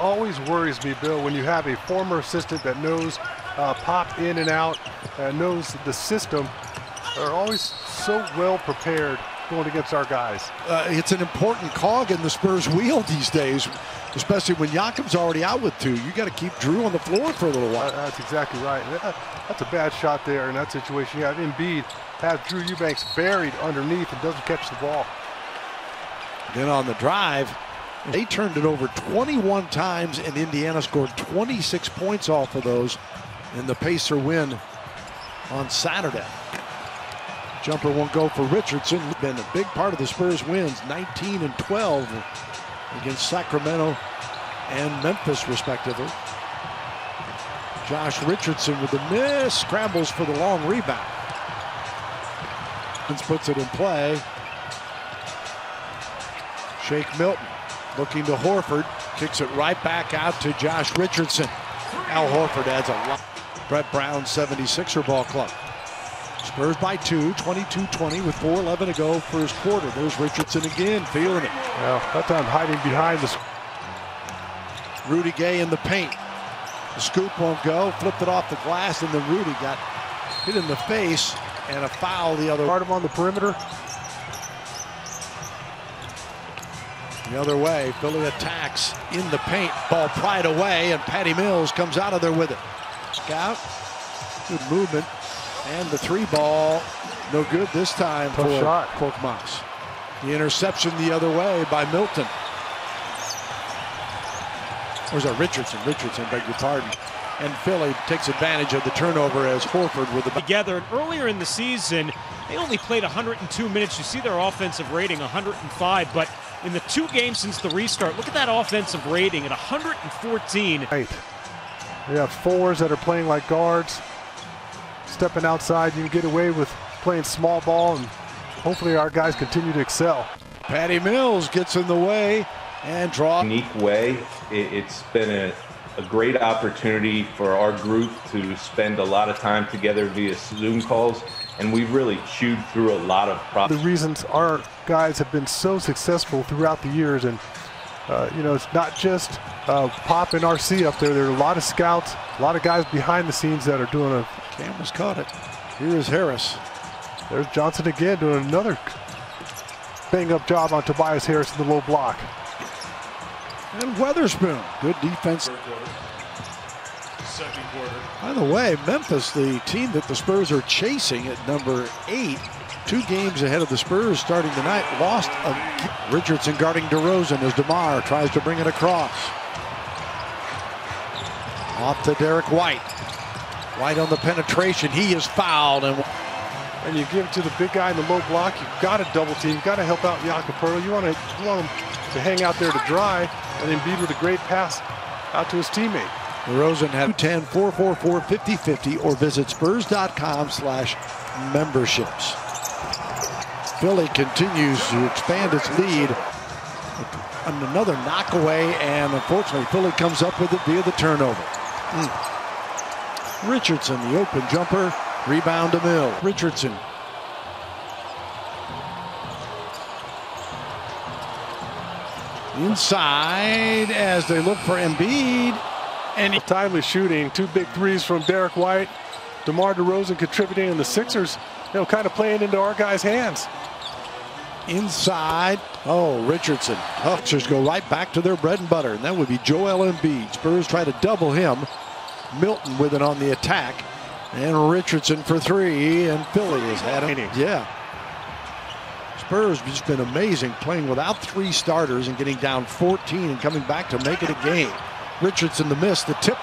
Always worries me, Bill, when you have a former assistant that knows uh, pop in and out, uh, knows the system, They're always so well prepared going against our guys. Uh, it's an important cog in the Spurs wheel these days, especially when Jakob's already out with two. You got to keep Drew on the floor for a little while. That's exactly right. That's a bad shot there in that situation. You have Embiid have Drew Eubanks buried underneath and doesn't catch the ball. Then on the drive, they turned it over 21 times, and Indiana scored 26 points off of those in the Pacer win on Saturday. Jumper won't go for Richardson. Been a big part of the Spurs wins, 19 and 12 against Sacramento and Memphis, respectively. Josh Richardson with the miss, scrambles for the long rebound. Puts it in play. Shake Milton looking to Horford. Kicks it right back out to Josh Richardson. Al Horford adds a lot. Brett Brown, 76er ball club. Spurs by two, 22-20 with 4.11 to go first quarter. There's Richardson again, feeling it. Well, that time hiding behind the... Rudy Gay in the paint. The scoop won't go, flipped it off the glass, and then Rudy got hit in the face and a foul the other. Part of on the perimeter. The other way, Philly attacks in the paint. Ball pried away, and Patty Mills comes out of there with it. Scout, good movement. And the three ball, no good this time Tough for shot. Korkmaz. The interception the other way by Milton. Or is that Richardson? Richardson, beg your pardon. And Philly takes advantage of the turnover as Horford with the together. And earlier in the season, they only played 102 minutes. You see their offensive rating 105, but in the two games since the restart, look at that offensive rating at 114. Right. We have fours that are playing like guards. Stepping outside, you can get away with playing small ball, and hopefully our guys continue to excel. Patty Mills gets in the way and draw. Unique way. It's been a, a great opportunity for our group to spend a lot of time together via Zoom calls, and we've really chewed through a lot of problems. The reasons our guys have been so successful throughout the years, and uh, you know, it's not just uh, Pop and RC up there. There are a lot of scouts, a lot of guys behind the scenes that are doing a. Cameras caught it. Here is Harris. There's Johnson again doing another bang up job on Tobias Harris in the low block. And Weatherspoon, good defense. Second quarter. By the way, Memphis, the team that the Spurs are chasing at number eight, two games ahead of the Spurs starting tonight, lost a Richardson guarding DeRozan as DeMar tries to bring it across. Off to Derrick White. White on the penetration. He is fouled. And, and you give it to the big guy in the low block. You've got to double team. You've got to help out Jakob Poeltl. You want to you want him to hang out there to dry and Embiid with a great pass out to his teammate. DeRozan had 10 444 5050 or visit spurs.com slash memberships. Philly continues to expand its lead. Another knockaway, and unfortunately, Philly comes up with it via the turnover. Mm. Richardson, the open jumper, rebound to Mill. Richardson. Inside as they look for Embiid. And timely shooting, two big threes from Derrick White. DeMar DeRozan contributing, and the Sixers, you know, kind of playing into our guys' hands. Inside, oh, Richardson. Huffers go right back to their bread and butter, and that would be Joel Embiid. Spurs try to double him. Milton with it on the attack. And Richardson for three, and Philly has had him. Yeah. Spurs have just been amazing playing without three starters and getting down 14 and coming back to make it a game. Richardson the miss, the tip